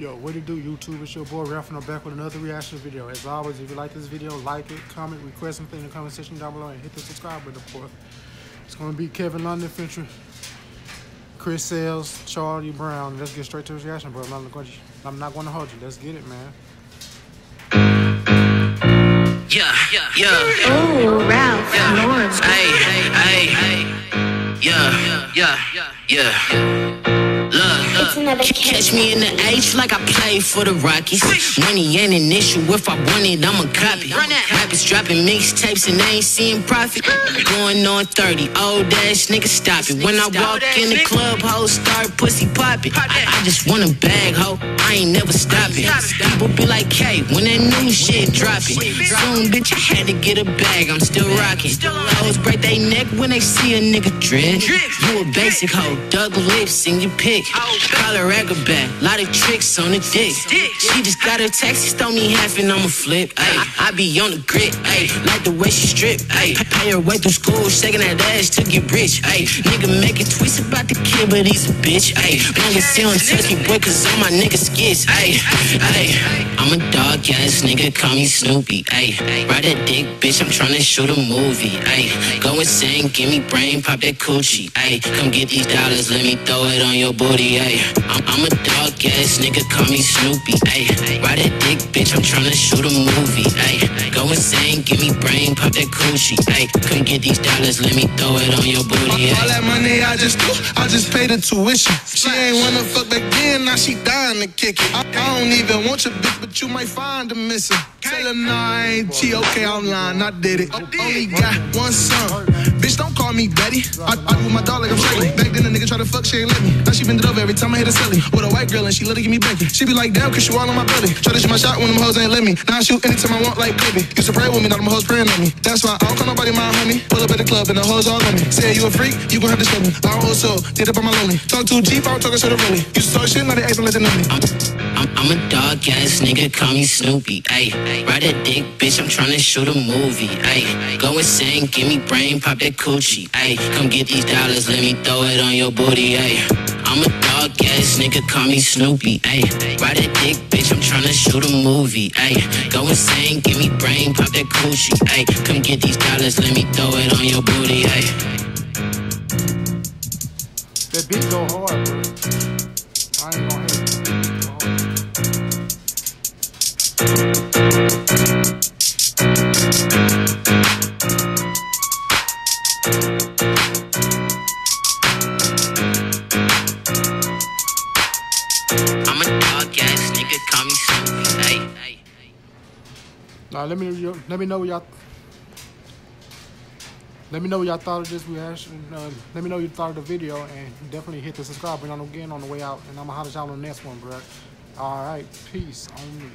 Yo, what it do, YouTube? It's your boy Raphael back with another reaction video. As always, if you like this video, like it, comment, request something in the comment section down below, and hit the subscribe button, of course. It's gonna be Kevin London featuring Chris Sails, Charlie Brown. Let's get straight to his reaction, bro. I'm not going to, I'm not going to hold you. Let's get it, man. Yeah, yeah, yeah. Oh, Ralph Yeah. Lauren. Hey, hey, hey. Yeah, yeah, yeah. Look, It's another c- catch me in the H like I play for the Rockies. Money ain't an issue. If I want it, I'ma copy. Rappers dropping mixtapes and they ain't seeing profit. Going on 30, old ass nigga stop it. When I walk in the club, hoes start pussy popping. I, I just want a bag, ho. I ain't never stopping. People be like, hey, when that new shit dropping. Soon, bitch, I had to get a bag. I'm still rocking. Hoes break they neck when they see a nigga dread. You a basic hoe, double lips in your pick. Call her back, lot of tricks on the dick. She just got her taxes, throw me half and I'ma flip. Ay, I be on the grit, ay, like the way she strip. Ay, pay her way through school, shaking that ass to get rich. Ay, nigga making tweets about the kid, but he's a bitch. Ay, long as he don't touch me, boy, cause all my niggas skits. Ay, ay, I'm a dog ass nigga, call me Snoopy. Ay, ride that dick, bitch, I'm tryna shoot a movie. Ay, go insane, give me brain, pop that coochie. Ay, come get these dollars, let me throw it on your booty. Ay, I'm, I'm a dog ass nigga, call me Snoopy. Ay, ride that dick, bitch, I'm tryna shoot a movie. Ay, go insane, give me brain, pop that coochie. Come get these dollars, let me throw it on your booty. All Ay. that money I just do, I just pay the tuition. She ain't wanna fuck back then, now she dying to kick it. I, I don't even want your bitch, but you might find her missing. Tell her nah, I ain't okay, I'm lying, I did it. Only got one son. Don't call me Betty. I, I do with my dog like I'm Shirley. Back then, a nigga try to fuck, she ain't let me. Now she bend it over every time I hit a celly. With a white girl and she let it give me Becky. She be like, damn, cause you all on my belly. Try to shoot my shot when them hoes ain't let me. Now I shoot anytime I want, like baby. Used to pray with me, now them hoes praying on me. That's why I don't call nobody my homie. Pull up at the club and the hoes all on me. Say you a freak, you gon' have to show me. I don't also did up on my lonely. Talk too deep, I don't talk so really. Used to shit, now they acting like they know me. I'm, a dog ass nigga, call me Snoopy. Ayy, ride that dick, bitch, I'm tryna shoot a movie. Ayy, go insane, give me brain, pop that coochie. Ayy, come get these dollars, let me throw it on your booty. Ayy, I'm a dog ass nigga, call me Snoopy. Ayy, ride that dick, bitch, I'm tryna shoot a movie. Ayy, go insane, give me brain, pop that coochie. Ayy, come get these dollars, let me throw it on your booty. Ayy. That beat go hard, bro. I ain't gonna hate I'm a dog ass nigga, call me ayy. Now let me let me know what y'all let me know what y'all thought of this reaction. Uh, let me know you thought of the video, and definitely hit the subscribe button again on the way out. And I'm gonna holler y'all on the next one, bro. All right, peace on me.